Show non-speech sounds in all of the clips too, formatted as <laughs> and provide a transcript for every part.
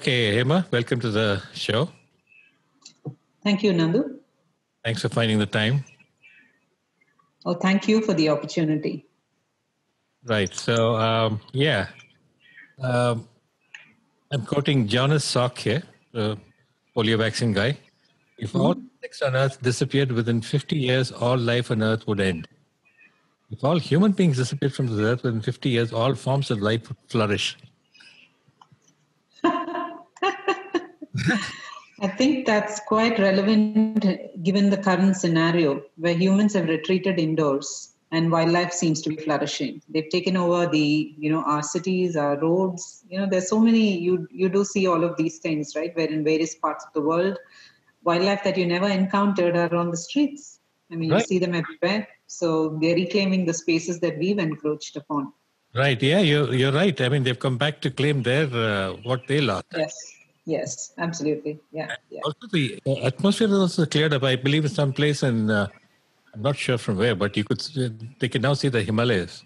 Okay, Hema, welcome to the show. Thank you, Nandu. Thanks for finding the time. Oh, thank you for the opportunity. Right. So, um, yeah, um, I'm quoting Jonas Salk here, the polio vaccine guy. If all insects on Earth disappeared within 50 years, all life on Earth would end. If all human beings disappeared from the Earth within 50 years, all forms of life would flourish. I think that's quite relevant given the current scenario where humans have retreated indoors and wildlife seems to be flourishing. They've taken over the, you know, our cities, our roads. You know, there's so many. You you do see all of these things, right? Where in various parts of the world, wildlife that you never encountered are on the streets. I mean, Right. you see them everywhere. So they're reclaiming the spaces that we've encroached upon. Right. Yeah, you're, you're right. I mean, they've come back to claim their uh, what they lost. Yes. Yes. Absolutely. Yeah. Yeah. Also, the atmosphere is also cleared up. I believe in some place, and uh, I'm not sure from where, but you could they can now see the Himalayas.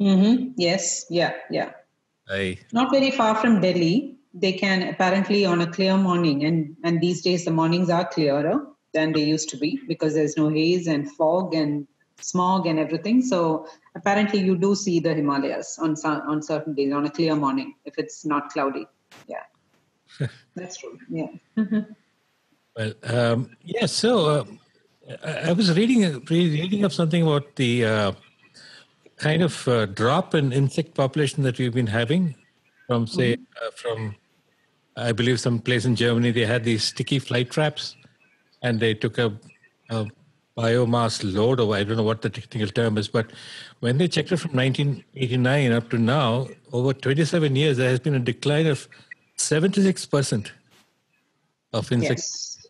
Mm-hmm. Yes. Yeah. Yeah. I not very far from Delhi. They can apparently on a clear morning, and and these days the mornings are clearer than they used to be because there's no haze and fog and smog and everything. So apparently you do see the Himalayas on on certain days on a clear morning if it's not cloudy. Yeah, that's true. Yeah. <laughs> well, um, yeah. So uh, I, I was reading reading up something about the uh, kind of uh, drop in insect population that we've been having from say uh, from I believe some place in Germany they had these sticky fly traps, and they took a, a biomass load, or I don't know what the technical term is, but when they checked it from 1989 up to now, over 27 years, there has been a decline of 76 percent of insects. Yes.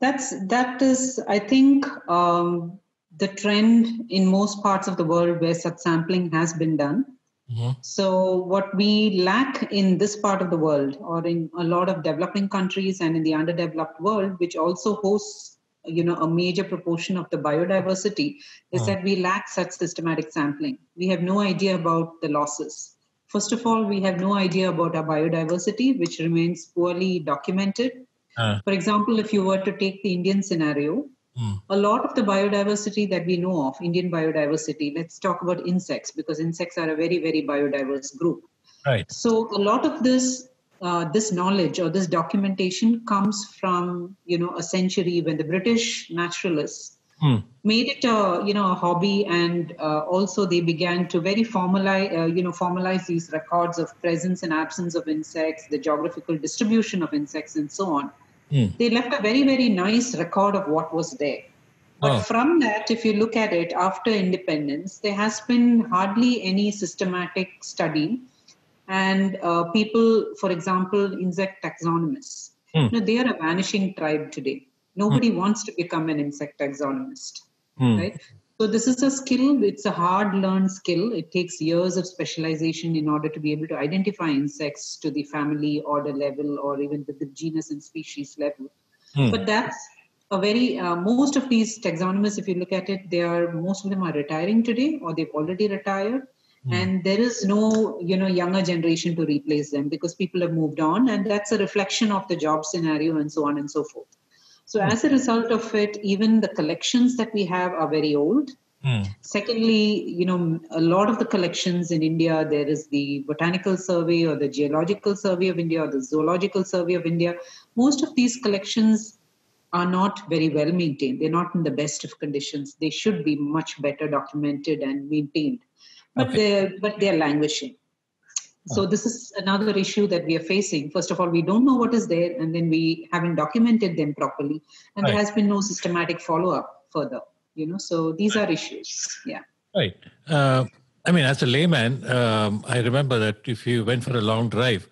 That's that is I think um, the trend in most parts of the world where such sampling has been done. Mhm. So what we lack in this part of the world, or in a lot of developing countries and in the underdeveloped world, which also hosts you know a major proportion of the biodiversity, is Mhm. that we lack such systematic sampling. We have no idea about the losses. First of all, we have no idea about our biodiversity, which remains poorly documented. Uh, For example, if you were to take the Indian scenario, mm, a lot of the biodiversity that we know of, Indian biodiversity, let's talk about insects because insects are a very, very biodiverse group. right. So a lot of this, uh, this knowledge or this documentation comes from you know a century when the British naturalists Mm, made it a you know a hobby and uh, also they began to very formalize uh, you know formalize these records of presence and absence of insects the geographical distribution of insects and so on mm. they left a very very nice record of what was there but Oh. from that if you look at it after independence there has been hardly any systematic study and uh, people for example insect taxonomists Hmm. you know, they are a vanishing tribe today nobody wants to become an insect taxonomist Mm. right? So this is a skill it's a hard learned skill. It takes years of specialization in order to be able to identify insects to the family order level or even the, the genus and species level. Mm. but that's a very uh, most of these taxonomists if you look at it they are most of them are retiring today or they've already retired. And there is no you know younger generation to replace them because people have moved on and that's a reflection of the job scenario and so on and so forth so as a result of it even the collections that we have are very old Mm. Secondly, you know, a lot of the collections in India, there is the Botanical Survey or the Geological Survey of India or the Zoological Survey of India. Most of these collections are not very well maintained. They're not in the best of conditions. They should be much better documented and maintained, but Okay. they're but they're languishing. So this is another issue that we are facing. First of all, we don't know what is there, and then we haven't documented them properly, and there has been no systematic follow-up further. You know, so these are issues. Yeah. Right. Uh, I mean, as a layman, um, I remember that if you went for a long drive,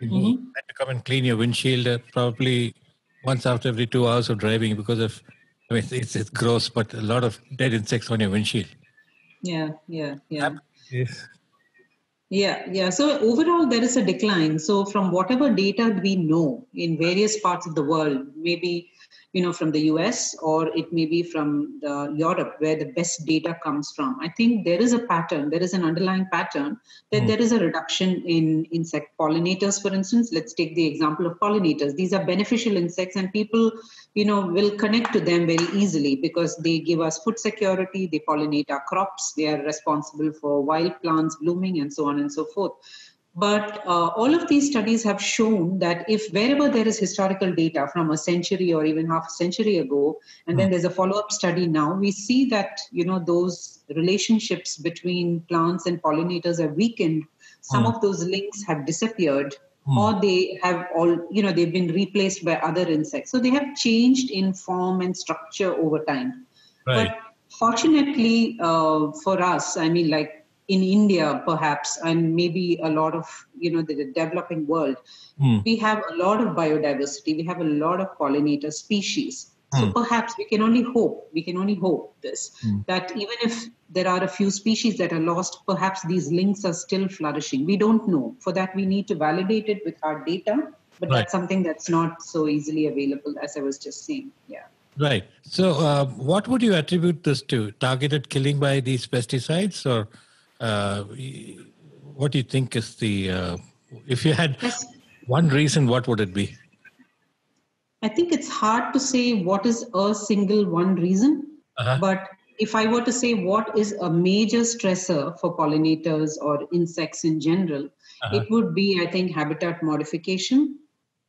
you Mhm. had to come and clean your windshield uh, probably once after every two hours of driving because of, I mean, it's, it's gross, but a lot of dead insects on your windshield. Yeah, yeah, yeah. Yes. Yeah, yeah. So overall, there is a decline. So from whatever data we know in various parts of the world, maybe you know from the us or it may be from the europe where the best data comes from. I think there is a pattern there is an underlying pattern that mm. there is a reduction in insect pollinators for instance. Let's take the example of pollinators. These are beneficial insects and people you know will connect to them very easily because they give us food security they pollinate our crops they are responsible for wild plants blooming and so on and so forth but uh, all of these studies have shown that if wherever there is historical data from a century or even half a century ago, and then hmm. there's a follow-up study now, we see that you know those relationships between plants and pollinators have weakened. Some mm. of those links have disappeared, mm. or they have all you know they've been replaced by other insects. So they have changed in form and structure over time. Right. But fortunately uh, for us, I mean, like in India, perhaps, and maybe a lot of you know the, developing world, mm. we have a lot of biodiversity. We have a lot of pollinator species. Mm. So hmm. perhaps we can only hope. We can only hope this mm. that even if there are a few species that are lost, perhaps these links are still flourishing. We don't know. For that, we need to validate it with our data. But right. that's something that's not so easily available, as I was just saying. Yeah. Right. So, uh, what would you attribute this to? Targeted killing by these pesticides, or what do you think is the uh, if you had one reason what would it be i think it's hard to say what is a single one reason uh-huh. but if i were to say what is a major stressor for pollinators or insects in general uh-huh. it would be i think habitat modification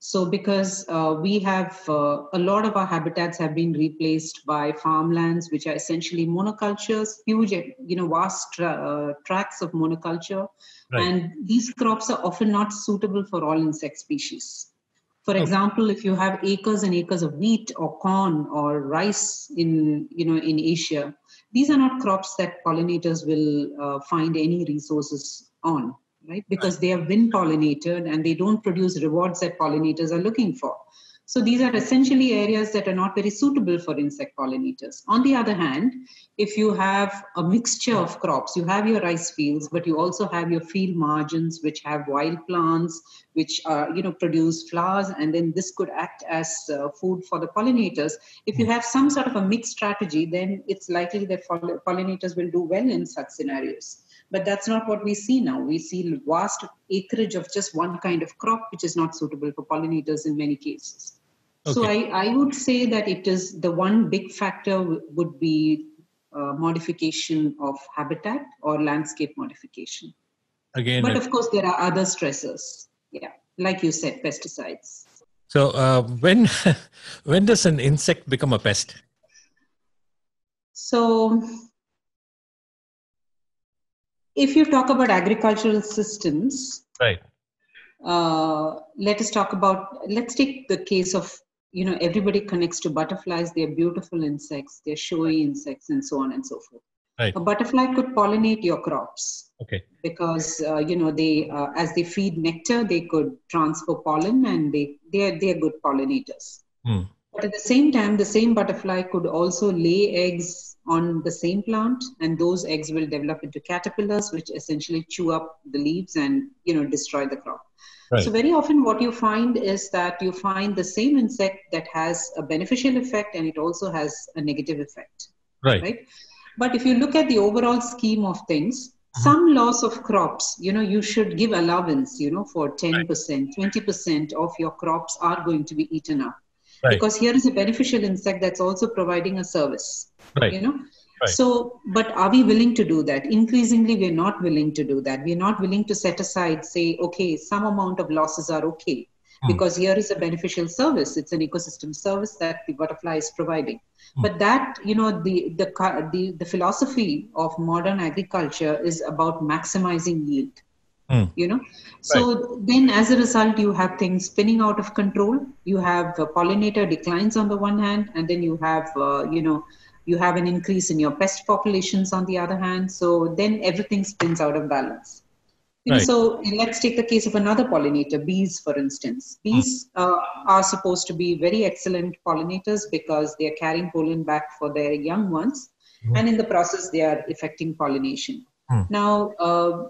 so, because uh, we have uh, a lot of our habitats have been replaced by farmlands, which are essentially monocultures, huge, you know, vast tra- uh, tracts of monoculture, right. and these crops are often not suitable for all insect species. For okay. example, if you have acres and acres of wheat or corn or rice in, you know, in Asia, these are not crops that pollinators will uh, find any resources on right? Because they have been pollinated and they don't produce rewards that pollinators are looking for. So these are essentially areas that are not very suitable for insect pollinators. On the other hand, if you have a mixture of crops, you have your rice fields, but you also have your field margins, which have wild plants, which are, you know, produce flowers, and then this could act as uh, food for the pollinators. If you have some sort of a mixed strategy, then it's likely that pollinators will do well in such scenarios. But that's not what we see now. We see vast acreage of just one kind of crop, which is not suitable for pollinators in many cases. Okay. So I, I would say that it is the one big factor would be uh, modification of habitat or landscape modification. Again, but of course, there are other stressors. Yeah, like you said, pesticides. So uh, when <laughs> when does an insect become a pest? So if you talk about agricultural systems, right? Uh, let us talk about. Let's take the case of you know everybody connects to butterflies. They're beautiful insects. They're showy insects, and so on and so forth. Right. A butterfly could pollinate your crops. Okay. Because uh, you know they, uh, as they feed nectar, they could transfer pollen, and they they are they are good pollinators. Hmm. But at the same time, the same butterfly could also lay eggs on the same plant and those eggs will develop into caterpillars which essentially chew up the leaves and you know destroy the crop. Right. so very often what you find is that you find the same insect that has a beneficial effect and it also has a negative effect. Right. Right? But if you look at the overall scheme of things uh-huh. some loss of crops you know you should give allowance you know for 10% 20% of your crops are going to be eaten up right. because here is a beneficial insect that's also providing a service right. you know right. so but are we willing to do that increasingly we're not willing to do that we're not willing to set aside say okay some amount of losses are okay hmm. because here is a beneficial service it's an ecosystem service that the butterfly is providing hmm. but that you know the, the the the philosophy of modern agriculture is about maximizing yield Mm. you know so right. then as a result you have things spinning out of control you have uh, pollinator declines on the one hand and then you have uh, you know you have an increase in your pest populations on the other hand so then everything spins out of balance right. so let's take the case of another pollinator bees for instance bees mm. uh, are supposed to be very excellent pollinators because they are carrying pollen back for their young ones mm. and in the process they are effecting pollination mm. now uh,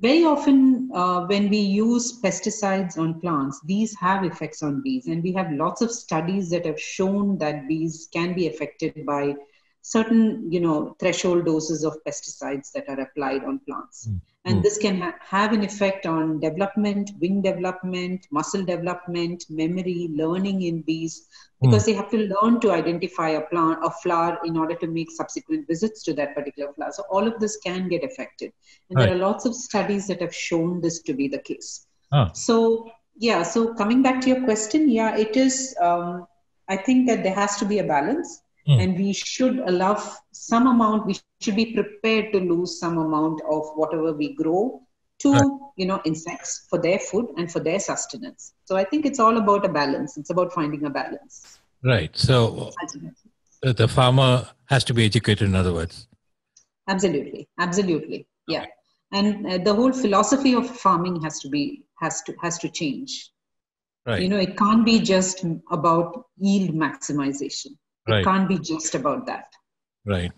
very often uh, when we use pesticides on plants these have effects on bees. And we have lots of studies that have shown that bees can be affected by certain you know threshold doses of pesticides that are applied on plants mm. and mm. this can ha- have an effect on development wing development muscle development memory learning in bees because mm. they have to learn to identify a plant a flower in order to make subsequent visits to that particular flower so all of this can get affected and right. there are lots of studies that have shown this to be the case oh. so yeah so coming back to your question yeah it is um, i think that there has to be a balance mm. and we should allow some amount we should be prepared to lose some amount of whatever we grow to right. you know insects for their food and for their sustenance. So i think it's all about a balance. It's about finding a balance. Right. So the farmer has to be educated in other words. Absolutely. Absolutely. Yeah. Okay. and uh, the whole philosophy of farming has to be has to has to change. Right. You know it can't be just about yield maximization right. it can't be just about that. Right.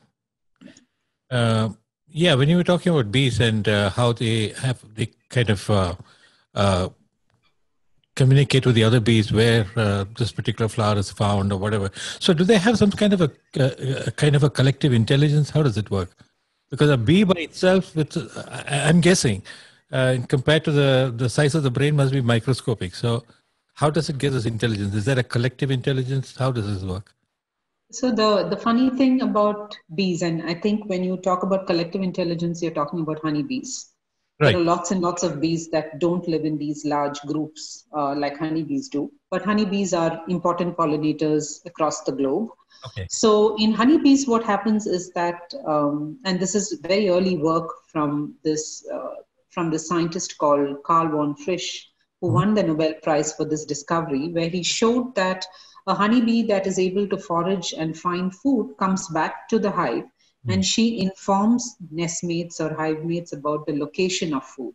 Uh, yeah when you were talking about bees and uh, how they have they kind of uh, uh communicate with the other bees where uh, this particular flower is found or whatever. So do they have some kind of a, a uh, kind of a collective intelligence? How does it work? Because a bee by itself it's, i'm guessing compared to the the size of the brain must be microscopic. So how does it get this intelligence? Is there a collective intelligence? How does this work so the the funny thing about bees, and I think when you talk about collective intelligence, you're talking about honeybees. Right. There are lots and lots of bees that don't live in these large groups uh, like honeybees do. But honeybees are important pollinators across the globe. Okay. So in honeybees, what happens is that, um, and this is very early work from this uh, from the scientist called Carl von Frisch, who mm-hmm. won the Nobel Prize for this discovery, where he showed that a honeybee that is able to forage and find food comes back to the hive mm. and she informs nestmates or hive mates about the location of food.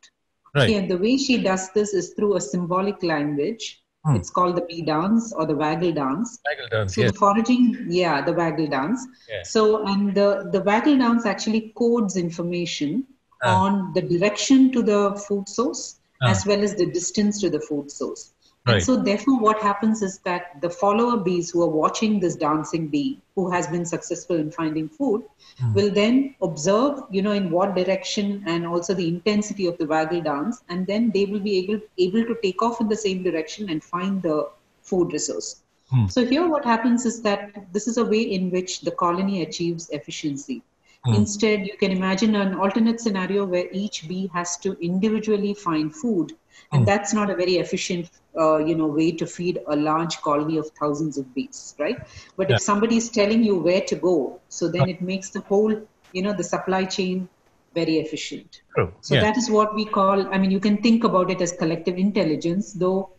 Right. And the way she does this is through a symbolic language. Hmm. It's called the bee dance or the waggle dance. Waggle dance. So yes. the foraging, yeah, the waggle dance. Yeah. So and the the waggle dance actually codes information uh. on the direction to the food source uh. as well as the distance to the food source. Right. And so, therefore, what happens is that the follower bees who are watching this dancing bee who has been successful in finding food mm. will then observe, you know, in what direction and also the intensity of the waggle dance, and then they will be able able to take off in the same direction and find the food resource. Mm. So here, what happens is that this is a way in which the colony achieves efficiency. Mm. Instead, you can imagine an alternate scenario where each bee has to individually find food, and hmm. that's not a very efficient uh, you know way to feed a large colony of thousands of bees right but yeah. if somebody is telling you where to go so then it makes the whole you know the supply chain very efficient True. so yeah. that is what we call i mean you can think about it as collective intelligence though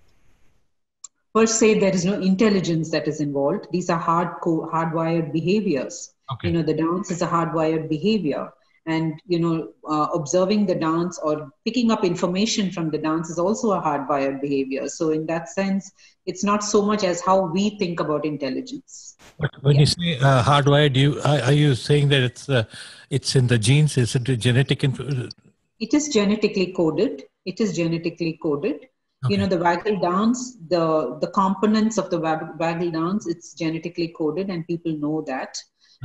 per se there is no intelligence that is involved these are hard hardwired behaviors okay. you know the dance is a hardwired behavior and you know uh, observing the dance or picking up information from the dance is also a hardwired behavior. So in that sense it's not so much as how we think about intelligence. But when yeah. you say uh, hardwired you are, are, you saying that it's uh, it's in the genes is it? Genetic inf- it is genetically coded. It is genetically coded. Okay. you know the waggle dance the the components of the waggle dance it's genetically coded and people know that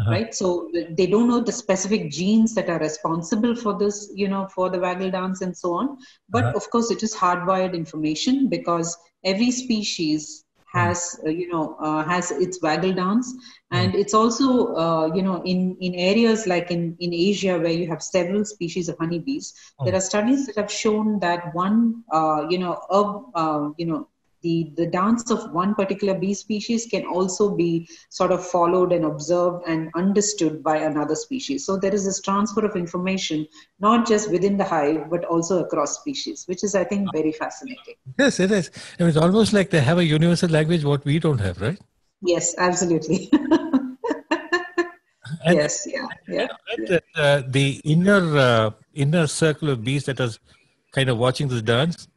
uh-huh. right so they don't know the specific genes that are responsible for this you know for the waggle dance and so on but uh-huh. of course it is hardwired information because every species hmm. has uh, you know uh, has its waggle dance hmm. and it's also uh, you know in in areas like in in asia where you have several species of honeybees hmm. there are studies that have shown that one uh, you know of uh, you know the, the dance of one particular bee species can also be sort of followed and observed and understood by another species. So there is this transfer of information, not just within the hive, but also across species, which is, I think, very fascinating. Yes, it is. It's almost like they have a universal language, what we don't have, right? Yes, absolutely. <laughs> yes, yeah, yeah. That, uh, the inner uh, inner circle of bees that was kind of watching this dance.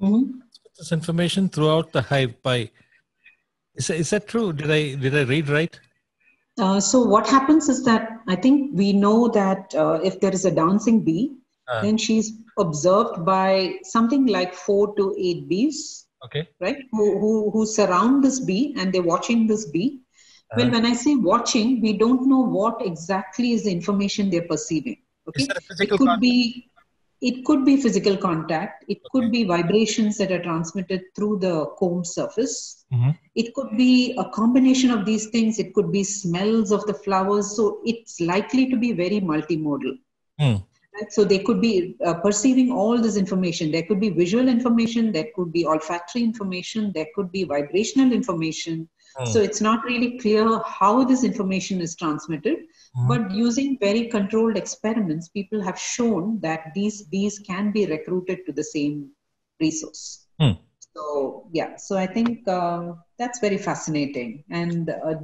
Mm-hmm this information throughout the hive by is, is that true did i did i read right uh, so what happens is that i think we know that uh, if there is a dancing bee Uh. Then she's observed by something like four to eight bees. Okay. Right? Who, who, who surround this bee and they're watching this bee. Uh. Well, when I say watching, we don't know what exactly is the information they're perceiving. Okay. it could be it could be physical contact it okay. could be vibrations that are transmitted through the comb surface mm-hmm. it could be a combination of these things it could be smells of the flowers so it's likely to be very multimodal mm. right? so they could be uh, perceiving all this information there could be visual information there could be olfactory information there could be vibrational information mm. so it's not really clear how this information is transmitted Mm-hmm. But using very controlled experiments, people have shown that these bees can be recruited to the same resource. Mm. So, yeah, so I think uh, that's very fascinating. And uh,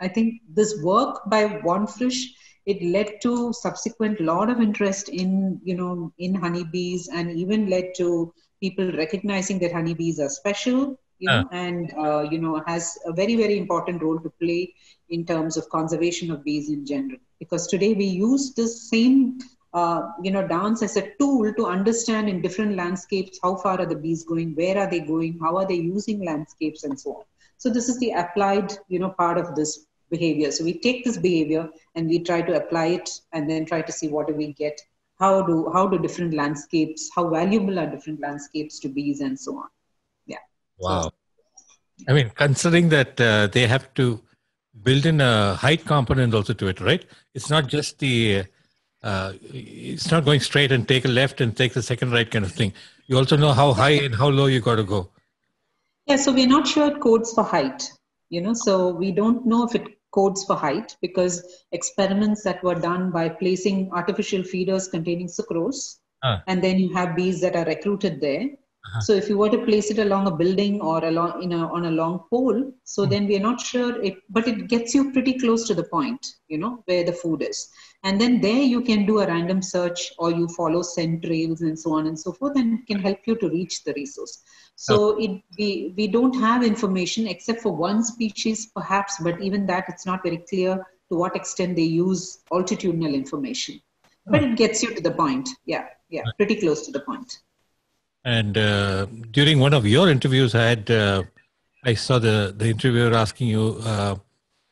I think this work by von Frisch, it led to subsequent lot of interest in, you know, in honeybees and even led to people recognizing that honeybees are special you know, uh. and uh, you know has a very very important role to play in terms of conservation of bees in general. Because today we use this same uh, you know dance as a tool to understand in different landscapes how far are the bees going, where are they going, how are they using landscapes, and so on. So this is the applied you know part of this behavior. So we take this behavior and we try to apply it, and then try to see what do we get. How do how do different landscapes? How valuable are different landscapes to bees, and so on. Wow. I mean, considering that uh, they have to build in a height component also to it, right? It's not just the, uh, it's not going straight and take a left and take the second right kind of thing. You also know how high and how low you got to go. Yeah, so we're not sure it codes for height, you know, so we don't know if it codes for height because experiments that were done by placing artificial feeders containing sucrose, uh. and then you have bees that are recruited there uh-huh. So if you were to place it along a building or along you know on a long pole, so mm-hmm. then we are not sure it, but it gets you pretty close to the point, you know, where the food is. And then there you can do a random search or you follow scent trails and so on and so forth, and it can help you to reach the resource. So okay. it, we, we don't have information except for one species perhaps, but even that it's not very clear to what extent they use altitudinal information. But it gets you to the point. Yeah, yeah, pretty close to the point. And uh, during one of your interviews, I had uh, I saw the the interviewer asking you uh,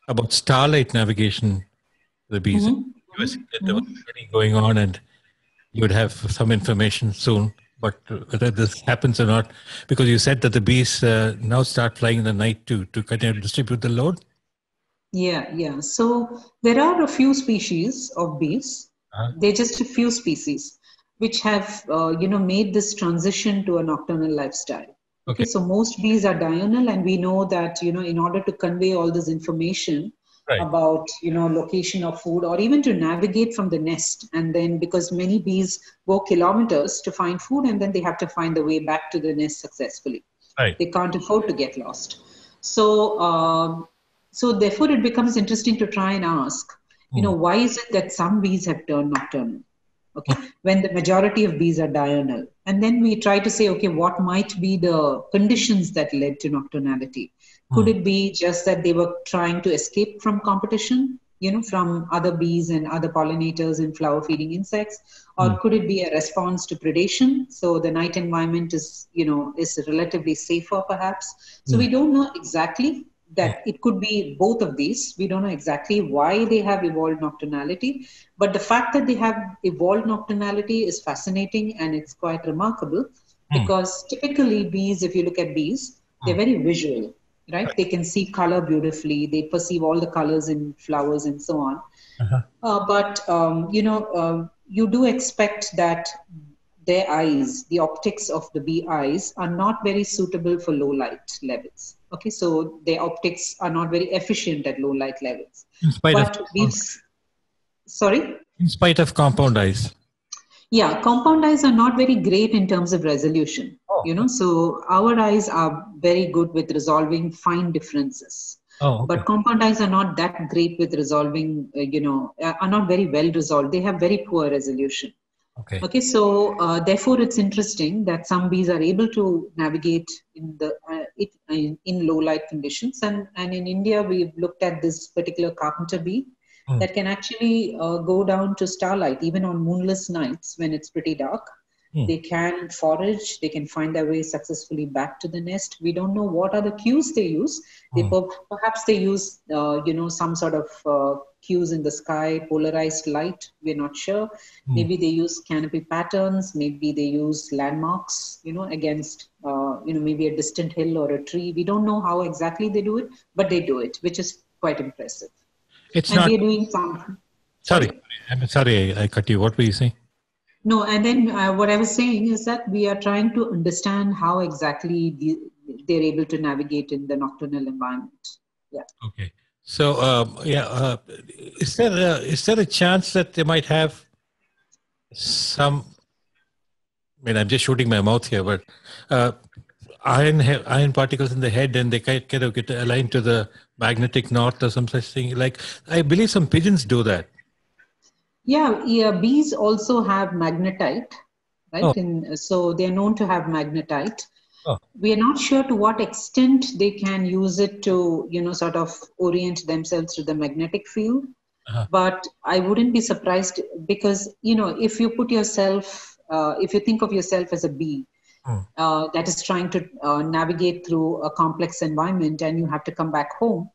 about starlight navigation, the bees. Mm-hmm. You were saying that there was study going on, and you would have some information soon. But whether this happens or not, because you said that the bees uh, now start flying in the night to to continue to distribute the load. Yeah, yeah. So there are a few species of bees. Uh-huh. They're just a few species which have uh, you know made this transition to a nocturnal lifestyle okay. okay. so most bees are diurnal and we know that you know in order to convey all this information right. about you know location of food or even to navigate from the nest and then because many bees go kilometers to find food and then they have to find the way back to the nest successfully right. they can't afford to get lost so um, so therefore it becomes interesting to try and ask you know hmm. why is it that some bees have turned nocturnal okay. When the majority of bees are diurnal. And then we try to say okay what might be the conditions that led to nocturnality? Could it be just that they were trying to escape from competition you know from other bees and other pollinators and flower feeding insects? Or mm. could it be a response to predation? So the night environment is you know is relatively safer perhaps. So mm. we don't know exactly that it could be both of these. We don't know exactly why they have evolved nocturnality, but the fact that they have evolved nocturnality is fascinating and it's quite remarkable mm. because typically bees, if you look at bees, they're very visual, right? They can see color beautifully, they perceive all the colors in flowers and so on. Uh-huh. Uh, but, um, you know, uh, you do expect that their eyes, the optics of the bee eyes, are not very suitable for low light levels. Okay, so their optics are not very efficient at low light levels. In spite but of bees, sorry. In spite of compound eyes. Yeah, compound eyes are not very great in terms of resolution. Oh. You know, so our eyes are very good with resolving fine differences. Oh, okay. But compound eyes are not that great with resolving, uh, you know, are not very well resolved. They have very poor resolution. Okay. Okay. So uh, therefore, it's interesting that some bees are able to navigate in the uh, it, in, in, low light conditions, and and in India we've looked at this particular carpenter bee, mm. that can actually uh, go down to starlight, even on moonless nights when it's pretty dark. Mm. They can forage, they can find their way successfully back to the nest. We don't know what are the cues they use. They mm. perhaps they use, uh, you know, some sort of uh, cues in the sky, polarized light. We're not sure. Mm. Maybe they use canopy patterns. Maybe they use landmarks, you know, against, uh, you know, maybe a distant hill or a tree. We don't know how exactly they do it, but they do it, which is quite impressive. It's and not. We're doing some. Sorry, I'm sorry, I, I cut you. What were you saying? No, and then uh, what I was saying is that we are trying to understand how exactly the, they're able to navigate in the nocturnal environment. Yeah. Okay. So, um, yeah, uh, is there a, is there a chance that they might have some? I mean, I'm just shooting my mouth here, but uh, iron iron particles in the head, and they kind of get aligned to the magnetic north or some such thing. Like I believe some pigeons do that. Yeah, yeah. Bees also have magnetite, right? Oh. In, so they're known to have magnetite. Oh. We are not sure to what extent they can use it to, you know, sort of orient themselves to the magnetic field. Uh-huh. But I wouldn't be surprised because, you know, if you put yourself, uh, if you think of yourself as a bee, hmm. uh, that is trying to uh, navigate through a complex environment and you have to come back home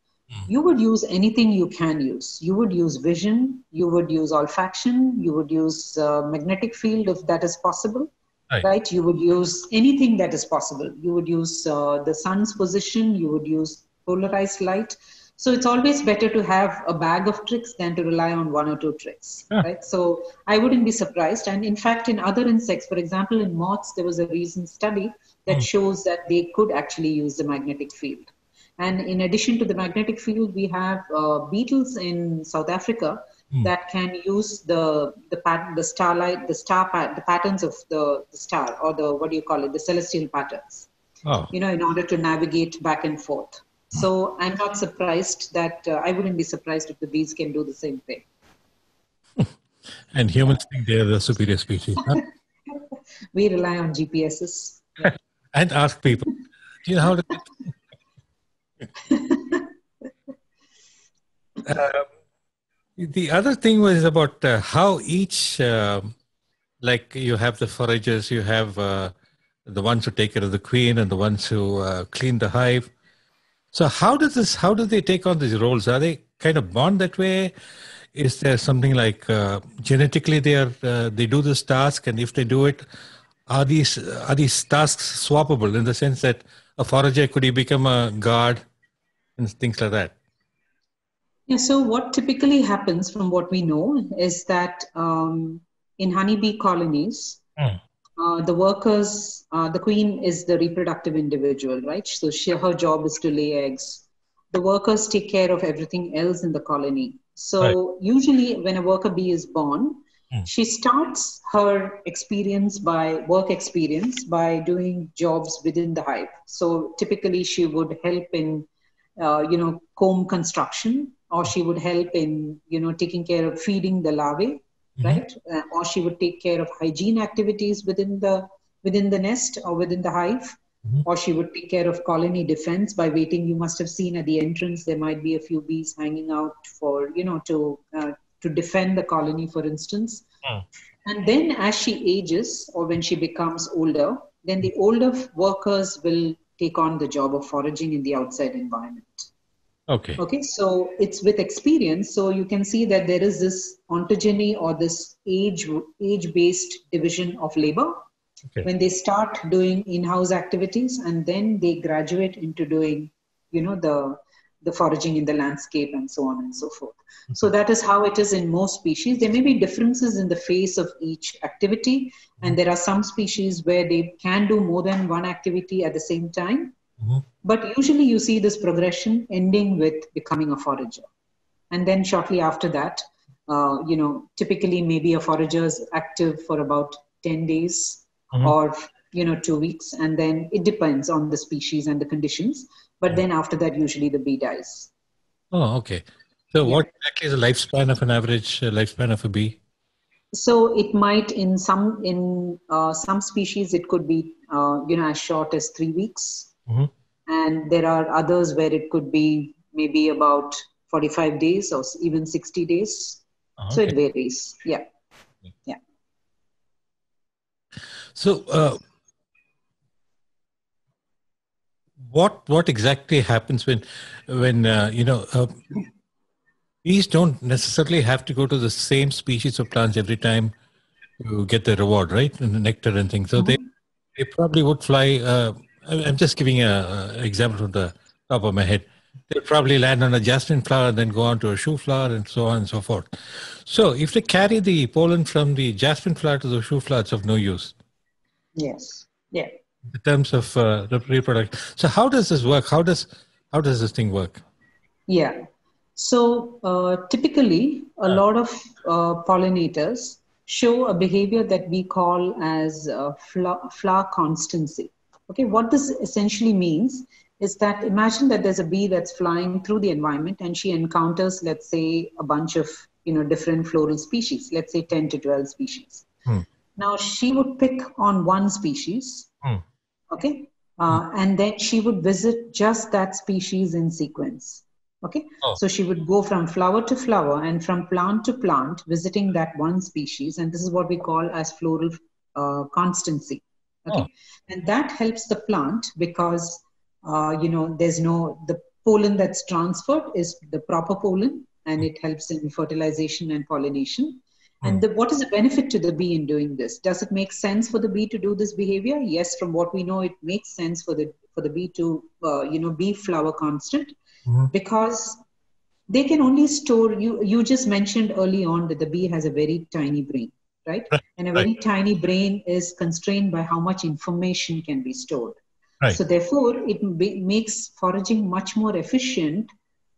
you would use anything you can use. You would use vision, you would use olfaction, you would use uh, magnetic field if that is possible. Right. right. You would use anything that is possible. You would use uh, the sun's position, you would use polarized light. So it's always better to have a bag of tricks than to rely on one or two tricks, yeah. right? So I wouldn't be surprised. And in fact, in other insects, for example, in moths, there was a recent study that mm. shows that they could actually use the magnetic field. And in addition to the magnetic field, we have uh, beetles in South Africa mm. that can use the the pattern, the starlight, the star pat- the patterns of the, the star or the what do you call it, the celestial patterns. Oh. You know, in order to navigate back and forth. So I'm not surprised that uh, I wouldn't be surprised if the bees can do the same thing. <laughs> and humans think they're the superior species. Huh? <laughs> we rely on GPSs. Yeah. <laughs> and ask people, do you know how to um, the other thing was about uh, how each, uh, like you have the foragers, you have uh, the ones who take care of the queen and the ones who uh, clean the hive. So how does this? How do they take on these roles? Are they kind of born that way? Is there something like uh, genetically they are they do this task, and if they do it, are these are these tasks swappable in the sense that a forager could he become a guard and things like that? Yeah, so what typically happens from what we know is that um, in honeybee colonies, mm. uh, the workers, uh, the queen is the reproductive individual, right? So she, her job is to lay eggs. The workers take care of everything else in the colony. So right. usually, when a worker bee is born, mm. she starts her experience by work experience by doing jobs within the hive. So typically, she would help in uh, you know, comb construction, or she would help in, you know, taking care of feeding the larvae, mm-hmm. right? Uh, or she would take care of hygiene activities within the within the nest or within the hive. Mm-hmm. Or she would take care of colony defense by waiting. You must have seen at the entrance there might be a few bees hanging out for you know to uh, to defend the colony, for instance. Mm. And then as she ages or when she becomes older, then the older workers will take on the job of foraging in the outside environment. Okay. Okay, so it's with experience. So you can see that there is this ontogeny or this age age based division of labor. Okay. When they start doing in-house activities and then they graduate into doing, you know, the the foraging in the landscape and so on and so forth. Mm-hmm. So that is how it is in most species. There may be differences in the face of each activity, mm-hmm. and there are some species where they can do more than one activity at the same time. Mm-hmm. But usually you see this progression ending with becoming a forager. And then shortly after that, uh, you know, typically maybe a forager is active for about 10 days mm-hmm. or, you know, two weeks. And then it depends on the species and the conditions but then after that usually the bee dies oh okay so yeah. what exactly is the lifespan of an average uh, lifespan of a bee so it might in some in uh, some species it could be uh, you know as short as three weeks mm-hmm. and there are others where it could be maybe about 45 days or even 60 days. Okay. So it varies. Yeah. Yeah. So, uh, what what exactly happens when when uh, you know uh, bees don't necessarily have to go to the same species of plants every time to get the reward, right? And the nectar and things. So mm-hmm. they they probably would fly. Uh, I'm just giving a, a, example from the top of my head. They'll probably land on a jasmine flower, and then go on to a shoe flower, and so on and so forth. So if they carry the pollen from the jasmine flower to the shoe flower, it's of no use. Yes. Yeah. In terms of uh, reproduction. So how does this work? How does how does this thing work? Yeah. So uh, typically, a lot of uh, pollinators show a behavior that we call as uh, flower constancy. Okay, what this essentially means is that imagine that there's a bee that's flying through the environment and she encounters, let's say, a bunch of you know different floral species, let's say 10 to 12 species. Hmm. Now she would pick on one species, hmm. Okay, uh, and then she would visit just that species in sequence. Okay, oh. so she would go from flower to flower and from plant to plant, visiting that one species, and this is what we call as floral uh, constancy. Okay, oh. and that helps the plant because uh, you know there's no the pollen that's transferred is the proper pollen, and it helps in fertilization and pollination. And hmm. the, what is the benefit to the bee in doing this? Does it make sense for the bee to do this behavior? Yes, from what we know, it makes sense for the for the bee to uh, you know be flower constant mm-hmm. because they can only store you you just mentioned early on that the bee has a very tiny brain right, right. and a very right. tiny brain is constrained by how much information can be stored right. so therefore it be, makes foraging much more efficient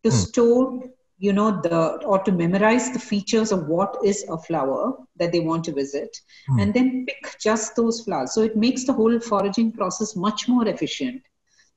to mm. store you know the or to memorize the features of what is a flower that they want to visit mm. and then pick just those flowers so it makes the whole foraging process much more efficient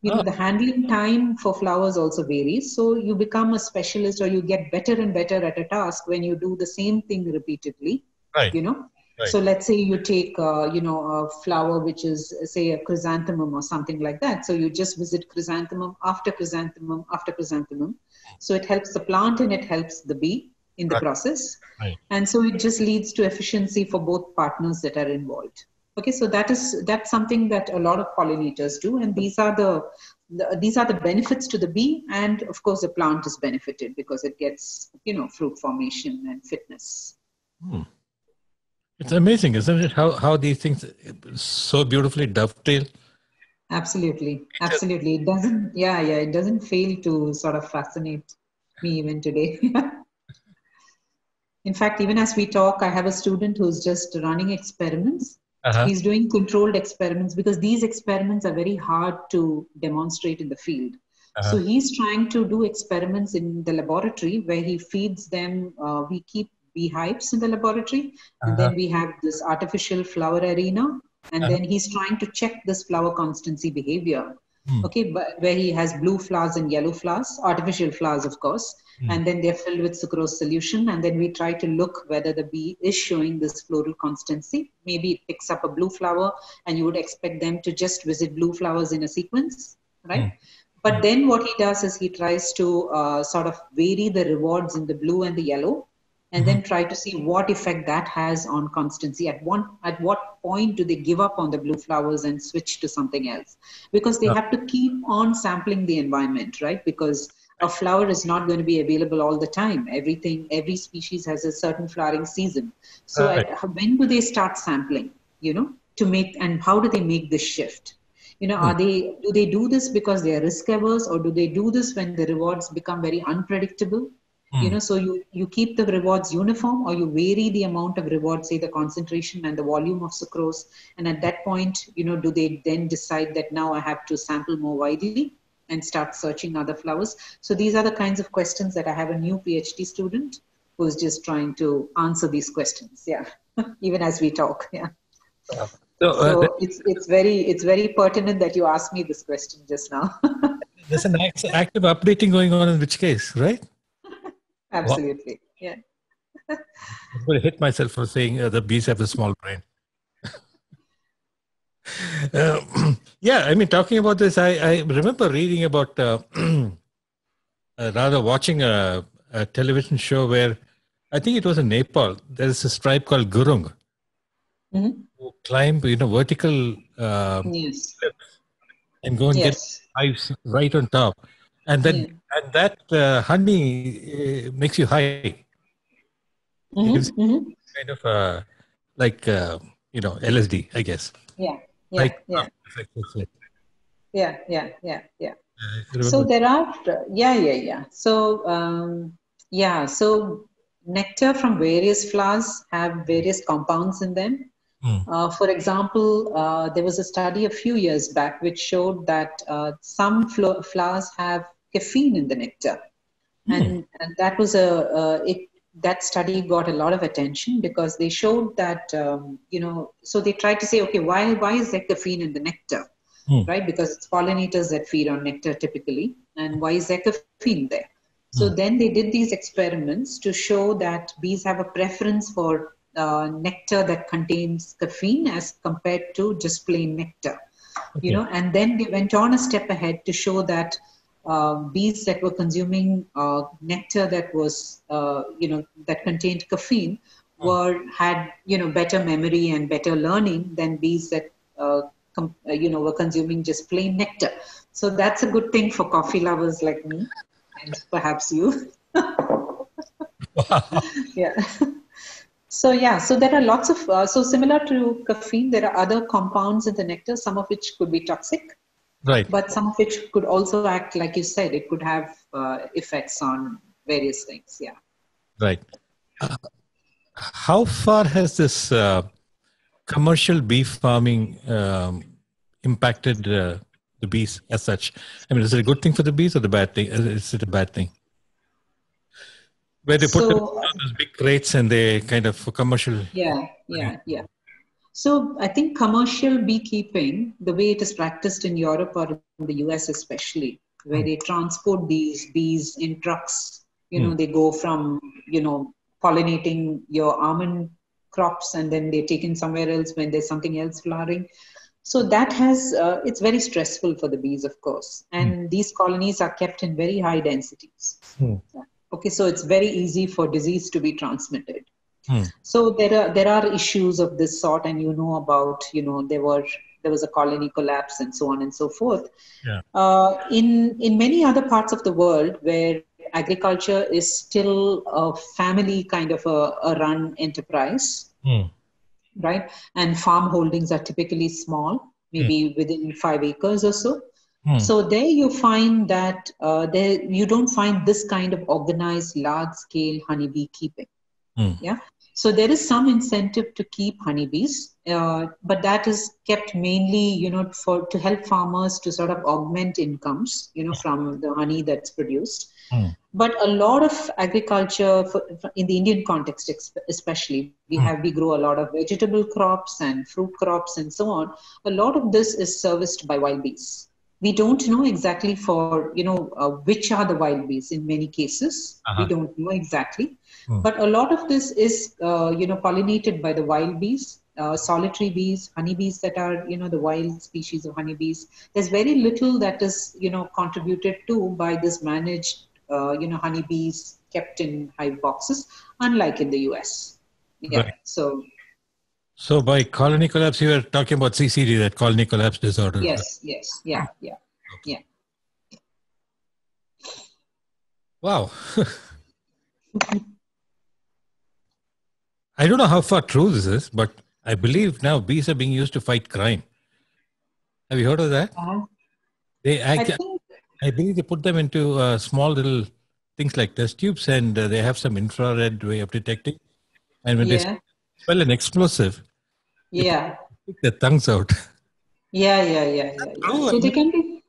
you know, ah. the handling time for flowers also varies. So you become a specialist or you get better and better at a task when you do the same thing repeatedly. Right. You know, Right. So let's say you take, uh, you know, a flower which is, say, a chrysanthemum or something like that. So you just visit chrysanthemum after chrysanthemum after chrysanthemum. So it helps the plant and it helps the bee in the right. process. Right. And so it just leads to efficiency for both partners that are involved. Okay, so that is that's something that a lot of pollinators do, and these are the, the, these are the benefits to the bee, and of course the plant is benefited because it gets you know fruit formation and fitness. Hmm. It's amazing, isn't it? How how these things so beautifully dovetail. Absolutely, absolutely. It doesn't. Yeah, yeah. It doesn't fail to sort of fascinate me even today. <laughs> In fact, even as we talk, I have a student who's just running experiments uh-huh. He's doing controlled experiments because these experiments are very hard to demonstrate in the field. Uh-huh. So he's trying to do experiments in the laboratory where he feeds them. Uh, we keep beehives in the laboratory, uh-huh. and then we have this artificial flower arena, and uh-huh. then he's trying to check this flower constancy behavior. Hmm. Okay, but where he has blue flowers and yellow flowers, artificial flowers, of course, mm. and then they're filled with sucrose solution. And then we try to look whether the bee is showing this floral constancy. Maybe it picks up a blue flower, and you would expect them to just visit blue flowers in a sequence, right? Mm. But then what he does is he tries to uh, sort of vary the rewards in the blue and the yellow, and mm-hmm. then try to see what effect that has on constancy. At one, at what point do they give up on the blue flowers and switch to something else? Because they have to keep on sampling the environment, right? Because a flower is not going to be available all the time. Everything, every species has a certain flowering season. So, right. at, when do they start sampling? You know, to make and how do they make this shift? You know, hmm. are they do they do this because they are risk averse, or do they do this when the rewards become very unpredictable? Hmm. You know, so you you keep the rewards uniform, or you vary the amount of reward, say the concentration and the volume of sucrose, and at that point, you know, do they then decide that now I have to sample more widely? and start searching other flowers. So these are the kinds of questions that I have a new PhD student who's just trying to answer these questions. Yeah, <laughs> even as we talk. Yeah. So, uh, so it's it's very it's very pertinent that you asked me this question just now. <laughs> there's an active updating going on in which case, right? Absolutely. Yeah. I'm going to hit myself for saying uh, the bees have a small brain. <laughs> Uh, <clears throat> yeah, I mean, talking about this, I, I remember reading about uh, <clears throat> uh, rather watching a, a, television show where I think it was in Nepal. There is a tribe called Gurung mm-hmm. who climb, you know, vertical um, yes. and go and yes. get hives right on top, and then. And that uh, honey uh, makes you high. Mm-hmm. Mm-hmm. Kind of uh, like uh, you know LSD, I guess. Yeah. Yeah. Like, yeah. yeah. Yeah. Yeah. Yeah so there are yeah yeah yeah so um, yeah so nectar from various flowers have various compounds in them mm. uh, for example uh, there was a study a few years back which showed that uh, some flo- flowers have caffeine in the nectar mm. and, and that was a it that study got a lot of attention because they showed that um, you know so they tried to say okay why why is there caffeine in the nectar mm. right? Because it's pollinators that feed on nectar typically. And why is there caffeine there? So mm. then they did these experiments to show that bees have a preference for uh, nectar that contains caffeine as compared to just plain nectar. Okay. You know, and then they went on a step ahead to show that uh, bees that were consuming uh, nectar that was, uh, you know, that contained caffeine hmm. were had you know better memory and better learning than bees that uh, uh, you know, were consuming just plain nectar. So that's a good thing for coffee lovers like me, and perhaps you. <laughs> yeah. So yeah, so there are lots of uh, so similar to caffeine, there are other compounds in the nectar, some of which could be toxic, right? But some of which could also act, like you said, it could have uh, effects on various things. Yeah. Right. Uh, how far has this uh, commercial beef farming um, impacted uh, the bees as such? I mean, is it a good thing for the bees or the bad thing? Is it a bad thing? Where they put so, those big crates and they kind of commercial. Yeah, yeah, yeah. So I think commercial beekeeping, the way it is practiced in Europe or in the US especially, where mm. they transport these bees in trucks, you know, mm. they go from, you know, pollinating your almond crops and then they're taken somewhere else when there's something else flowering so that has uh, it's very stressful for the bees of course and mm. these colonies are kept in very high densities mm. okay so it's very easy for disease to be transmitted mm. so there are there are issues of this sort and you know about you know there were there was a colony collapse and so on and so forth yeah. uh, in in many other parts of the world where agriculture is still a family kind of a, a run enterprise. Mm. Right. And farm holdings are typically small, maybe mm. within five acres or so. Mm. So there you find that uh, there you don't find this kind of organized large scale honeybee keeping. Hmm. Yeah. So there is some incentive to keep honeybees, uh, but that is kept mainly, you know, for to help farmers to sort of augment incomes, you know, from the honey that's produced. Mm. But a lot of agriculture, for, in the Indian context especially, we mm. have we grow a lot of vegetable crops and fruit crops and so on. A lot of this is serviced by wild bees we don't know exactly for you know uh, which are the wild bees in many cases uh-huh. we don't know exactly Hmm. But a lot of this is, uh, you know, pollinated by the wild bees, uh, solitary bees, honeybees that are, you know, the wild species of honeybees. There's very little that is, you know, contributed to by this managed, uh, you know, honeybees kept in hive boxes, unlike in the U.S. Yeah. Right. So. So by colony collapse, you were talking about CCD, that colony collapse disorder. Yes. Yes. Yeah. Yeah. Yeah. Wow. <laughs> I don't know how far true this is, but I believe now bees are being used to fight crime. Have you heard of that? Uh, they, I, I, think, I, believe they put them into uh, small little things like test tubes, and uh, they have some infrared way of detecting. And when yeah. they smell an explosive, yeah, take their tongues out. <laughs> Yeah, yeah, yeah, yeah. yeah. So they can be.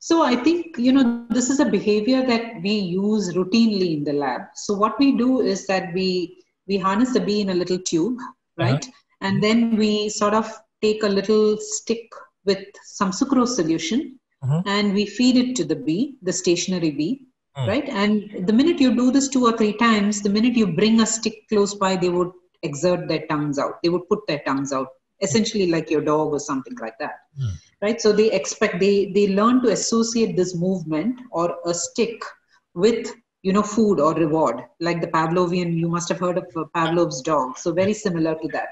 So I think you know this is a behavior that we use routinely in the lab. So what we do is that we we harness the bee in a little tube, right? Uh-huh. And then we sort of take a little stick with some sucrose solution uh-huh. and we feed it to the bee, the stationary bee, uh-huh. right? And the minute you do this two or three times, the minute you bring a stick close by, they would exert their tongues out. They would put their tongues out, essentially like your dog or something like that, hmm. right? So they expect, they, they learn to associate this movement or a stick with you know food or reward like the pavlovian you must have heard of uh, pavlov's dog so very similar to that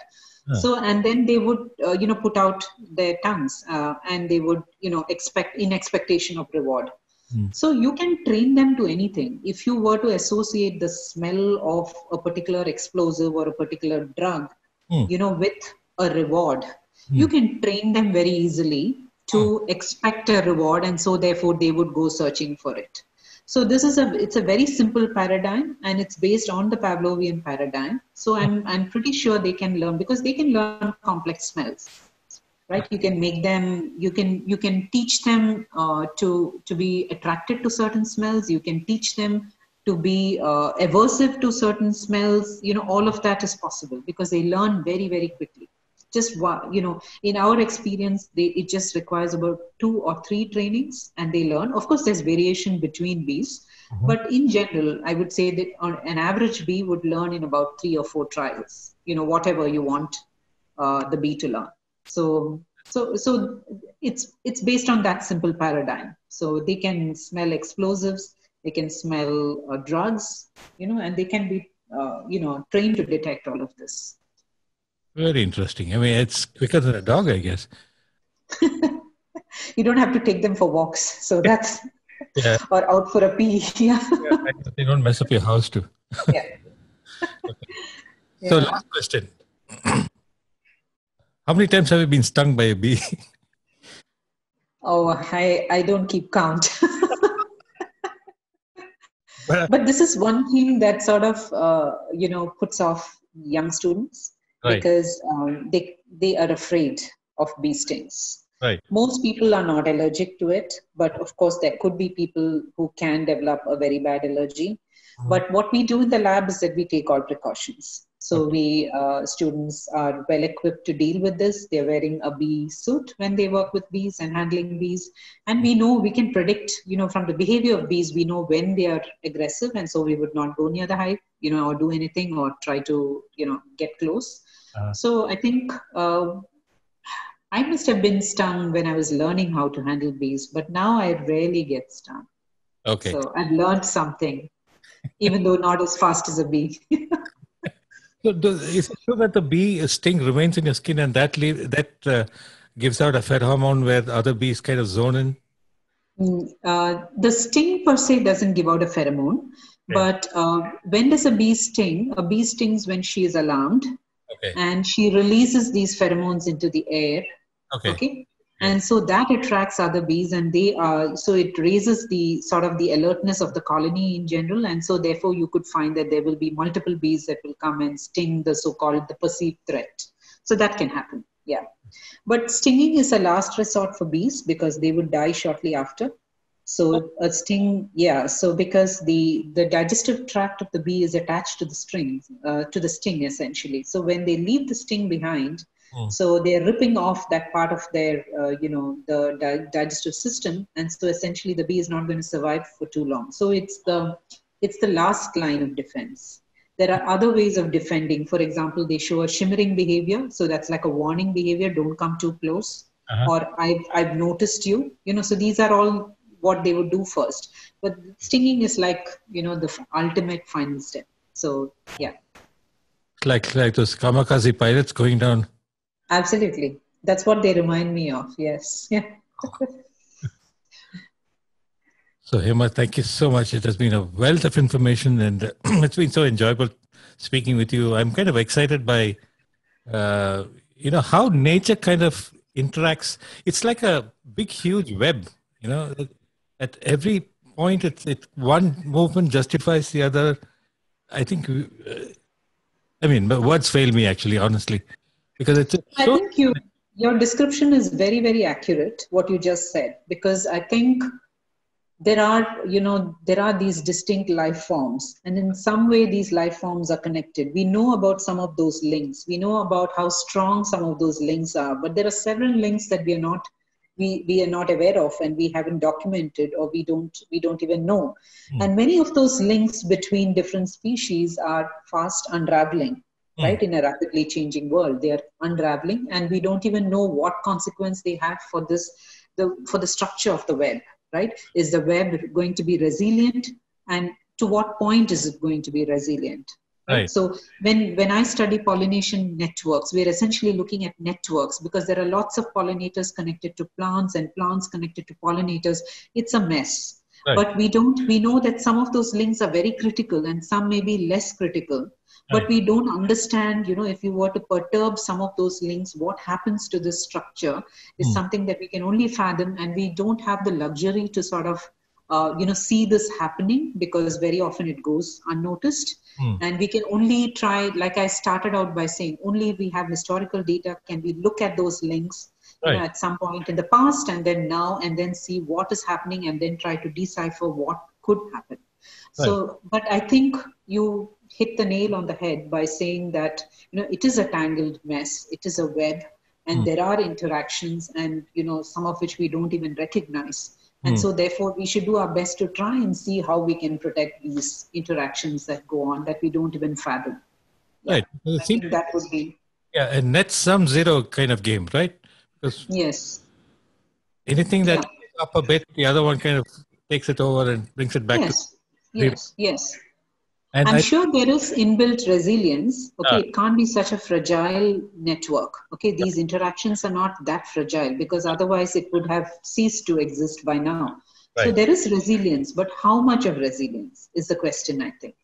yeah. so and then they would uh, you know put out their tongues uh, and they would you know expect in expectation of reward mm. so you can train them to anything if you were to associate the smell of a particular explosive or a particular drug mm. you know with a reward mm. you can train them very easily to hmm. expect a reward and so therefore they would go searching for it so this is a it's a very simple paradigm and it's based on the Pavlovian paradigm. So I'm I'm pretty sure they can learn because they can learn complex smells. Right? You can make them you can you can teach them uh, to to be attracted to certain smells, you can teach them to be uh, aversive to certain smells, you know, all of that is possible because they learn very, very quickly just you know in our experience they, it just requires about two or three trainings and they learn. Of course there's variation between bees mm-hmm. but in general i would say that on an average bee would learn in about three or four trials you know whatever you want uh, the bee to learn. So so so it's it's based on that simple paradigm. So they can smell explosives they can smell uh, drugs you know and they can be uh, you know trained to detect all of this very interesting. I mean, it's quicker than a dog, I guess. <laughs> you don't have to take them for walks, so that's <laughs> yeah. <laughs> or out for a pee. yeah. they don't mess up your house too. yeah. okay. yeah. So, last question: <clears throat> How many times have you been stung by a bee? Oh, I I don't keep count. but, but this is one thing that sort of uh, you know puts off young students right. because um, they they are afraid of bee stings. Right. Most people are not allergic to it, but of course there could be people who can develop a very bad allergy. Mm-hmm. But what we do in the lab is that we take all precautions. So we uh, students are well equipped to deal with this. They're wearing a bee suit when they work with bees and handling bees, and we know we can predict. You know, from the behavior of bees, we know when they are aggressive, and so we would not go near the hive, you know, or do anything or try to you know get close. Uh, so I think uh, I must have been stung when I was learning how to handle bees, but now I rarely get stung. Okay. So I've learned something, even though not as fast as a bee. <laughs> so is it true that the bee sting remains in your skin and that leave, that uh, gives out a pheromone where other bees kind of zone in? Mm, uh, the sting per se doesn't give out a pheromone, okay. but uh, when does a bee sting? A bee stings when she is alarmed okay. and she releases these pheromones into the air okay, okay? And so that attracts other bees and they are so it raises the sort of the alertness of the colony in general and so therefore you could find that there will be multiple bees that will come and sting the so-called the perceived threat so that can happen yeah but stinging is a last resort for bees because they would die shortly after so a sting, yeah. So because the the digestive tract of the bee is attached to the string, uh, to the sting essentially. So when they leave the sting behind, oh. so they're ripping off that part of their, uh, you know, the di- digestive system, and so essentially the bee is not going to survive for too long. So it's the it's the last line of defense. There are other ways of defending. For example, they show a shimmering behavior, so that's like a warning behavior: don't come too close. Uh-huh. Or I've I've noticed you. You know, so these are all what they would do first. But stinging is like you know the ultimate final step. So yeah. Like like those kamikaze pilots going down. Absolutely, that's what they remind me of. Yes. Yeah. <laughs> So, Hema, thank you so much. It has been a wealth of information and <clears throat> it's been so enjoyable speaking with you. I'm kind of excited by, uh, you know, how nature kind of interacts. It's like a big, huge web, you know, at every point, it's it one movement justifies the other. I think. Uh, I mean, words fail me actually, honestly, because it's. I so think you your description is very very accurate. What you just said, because I think there are you know there are these distinct life forms and in some way these life forms are connected we know about some of those links we know about how strong some of those links are but there are several links that we are not we, we are not aware of and we haven't documented or we don't we don't even know mm. and many of those links between different species are fast unraveling mm. right in a rapidly changing world they are unraveling and we don't even know what consequence they have for this the for the structure of the web right is the web going to be resilient and to what point is it going to be resilient? Right. So when when I study pollination networks, we're essentially looking at networks because there are lots of pollinators connected to plants and plants connected to pollinators. It's a mess. Right. But we don't we know that some of those links are very critical and some may be less critical. But we don't understand, you know, if you were to perturb some of those links, what happens to this structure is Hmm. something that we can only fathom, and we don't have the luxury to sort of uh, you know see this happening because very often it goes unnoticed. Hmm. and we can only try like i started out by saying only if we have historical data can we look at those links you know, at some point in the past and then now and then see what is happening and then try to decipher what could happen. So but i think you hit the nail on the head by saying that you know it is a tangled mess it is a web and Hmm. there are interactions and you know some of which we don't even recognize and Hmm. so therefore we should do our best to try and see how we can protect these interactions that go on that we don't even fathom Right. It i think that would be yeah, a net sum zero kind of game, right? Because yes anything that Yeah. up a bit, the other one kind of takes it over and brings it back to. yes yes yes And I'm I, sure there is inbuilt resilience. Okay, Ah. it can't be such a fragile network. Okay, these interactions are not that fragile because otherwise it would have ceased to exist by now. So there is resilience, but how much of resilience is the question, I think.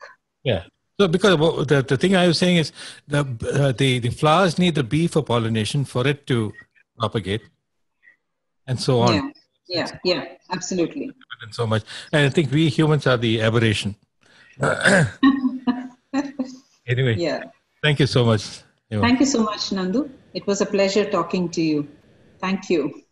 yeah. So because the, the thing I was saying is the uh, the the flowers need the bee for pollination for it to propagate, and so on Yeah, yeah, yeah, absolutely. and so much. And I think we humans are the aberration. Uh, <coughs> anyway, Yeah. thank you so much. Hema. Thank you so much, Nandu. It was a pleasure talking to you. Thank you.